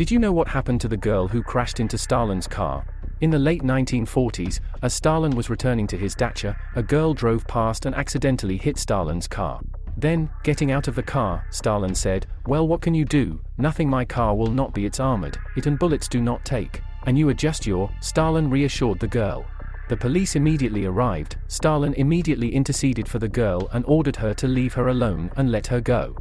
Did you know what happened to the girl who crashed into Stalin's car? In the late 1940s, as Stalin was returning to his dacha, a girl drove past and accidentally hit Stalin's car. Then, getting out of the car, Stalin said, Well, what can you do? Nothing, my car will not be, it's armored, it and bullets do not take. And you adjust your, Stalin reassured the girl. The police immediately arrived, Stalin immediately interceded for the girl and ordered her to leave her alone and let her go.